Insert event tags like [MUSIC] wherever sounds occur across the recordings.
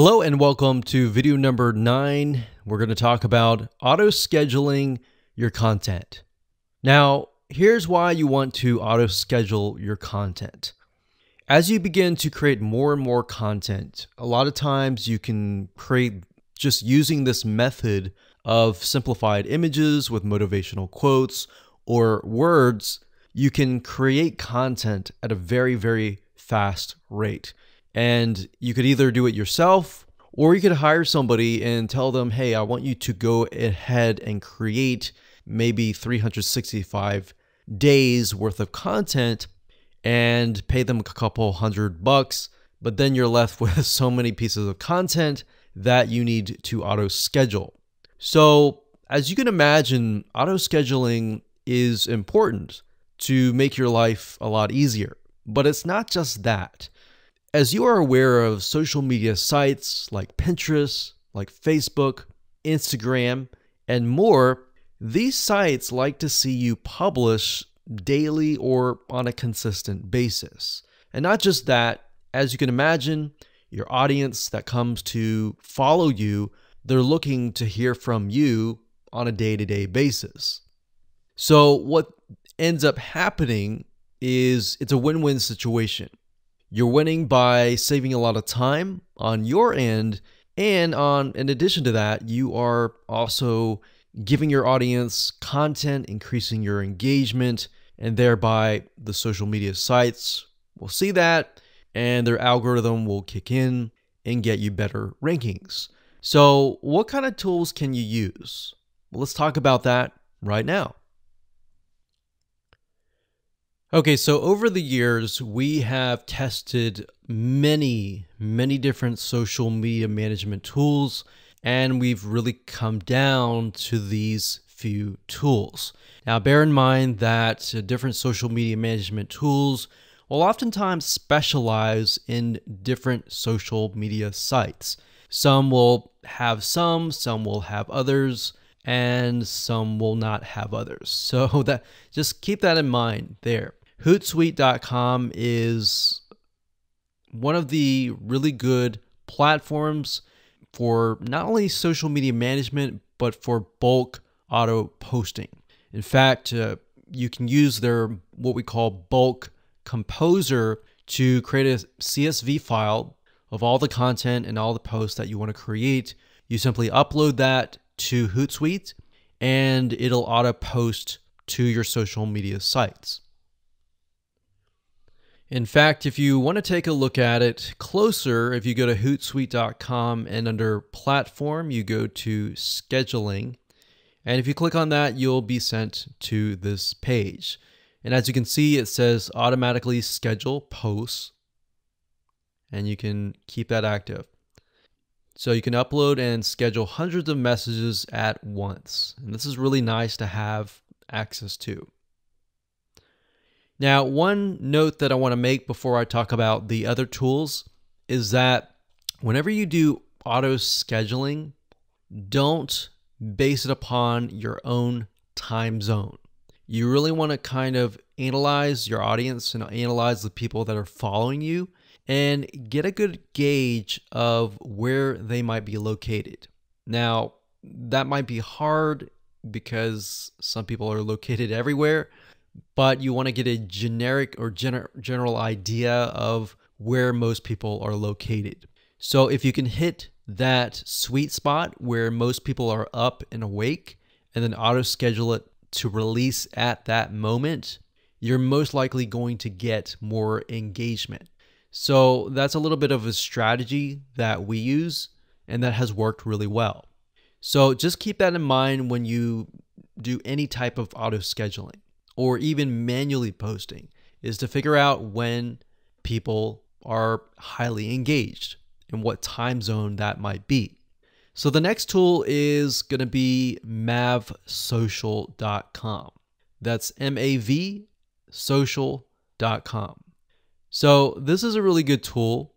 Hello and welcome to video number nine. We're going to talk about auto scheduling your content. Now, here's why you want to auto schedule your content. As you begin to create more and more content, a lot of times you can create just using this method of simplified images with motivational quotes or words, you can create content at a very, very fast rate. And you could either do it yourself or you could hire somebody and tell them, hey, I want you to go ahead and create maybe 365 days worth of content and pay them a couple hundred bucks. But then you're left [LAUGHS] with so many pieces of content that you need to auto schedule. So, as you can imagine, auto scheduling is important to make your life a lot easier. But it's not just that. As you are aware of social media sites like Pinterest, like Facebook, Instagram, and more, these sites like to see you publish daily or on a consistent basis. And not just that, as you can imagine, your audience that comes to follow you, they're looking to hear from you on a day to day basis. So, what ends up happening is it's a win win situation. You're winning by saving a lot of time on your end. And on in addition to that, you are also giving your audience content, increasing your engagement, and thereby the social media sites will see that and their algorithm will kick in and get you better rankings. So, what kind of tools can you use? Well, let's talk about that right now. Okay, so over the years, we have tested many, many different social media management tools, and we've really come down to these few tools. Now, bear in mind that uh, different social media management tools will oftentimes specialize in different social media sites. Some will have some, some will have others, and some will not have others. [LAUGHS] So that just keep that in mind there. Hootsuite.com is one of the really good platforms for not only social media management, but for bulk auto posting. In fact, uh, you can use their what we call bulk composer to create a CSV file of all the content and all the posts that you want to create. You simply upload that to Hootsuite and it'll auto post to your social media sites. In fact, if you want to take a look at it closer, if you go to hootsuite.com and under platform, you go to scheduling. And if you click on that, you'll be sent to this page. And as you can see, it says automatically schedule posts. And you can keep that active. So you can upload and schedule hundreds of messages at once. And this is really nice to have access to. Now, one note that I want to make before I talk about the other tools is that whenever you do auto scheduling, don't base it upon your own time zone. You really want to kind of analyze your audience and analyze the people that are following you and get a good gauge of where they might be located. Now, that might be hard because some people are located everywhere, but you want to get a generic or gener- general idea of where most people are located. So if you can hit that sweet spot where most people are up and awake and then auto schedule it to release at that moment, you're most likely going to get more engagement. So that's a little bit of a strategy that we use and that has worked really well. So just keep that in mind when you do any type of auto scheduling or even manually posting is to figure out when people are highly engaged and what time zone that might be. So the next tool is going to be mavsocial.com. That's M A V social.com. So this is a really good tool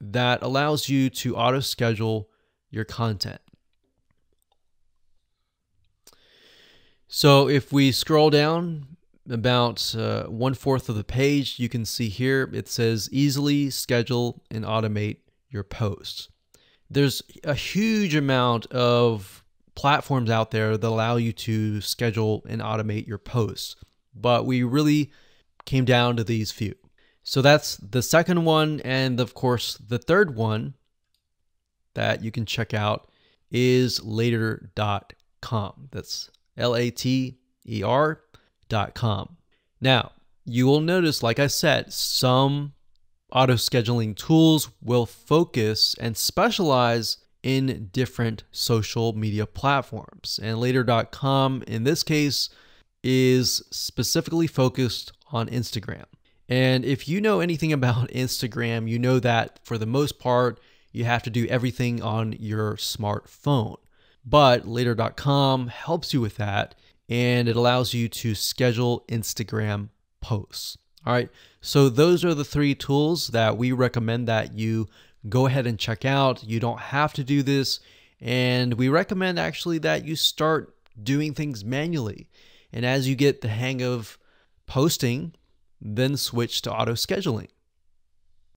that allows you to auto schedule your content. So if we scroll down about uh, one fourth of the page, you can see here it says easily schedule and automate your posts. there's a huge amount of platforms out there that allow you to schedule and automate your posts, but we really came down to these few. So that's the second one. And of course, the third one that you can check out is later.com. That's L A T E Now, you will notice, like I said, some auto scheduling tools will focus and specialize in different social media platforms. And later.com, in this case, is specifically focused on Instagram. And if you know anything [LAUGHS] about Instagram, you know that for the most part, you have to do everything on your smartphone. But later.com helps you with that and it allows you to schedule Instagram posts. All right. So those are the three tools that we recommend that you go ahead and check out. You don't have to do this. And we recommend actually that you start doing things manually. And as you get the hang of posting, then switch to auto scheduling.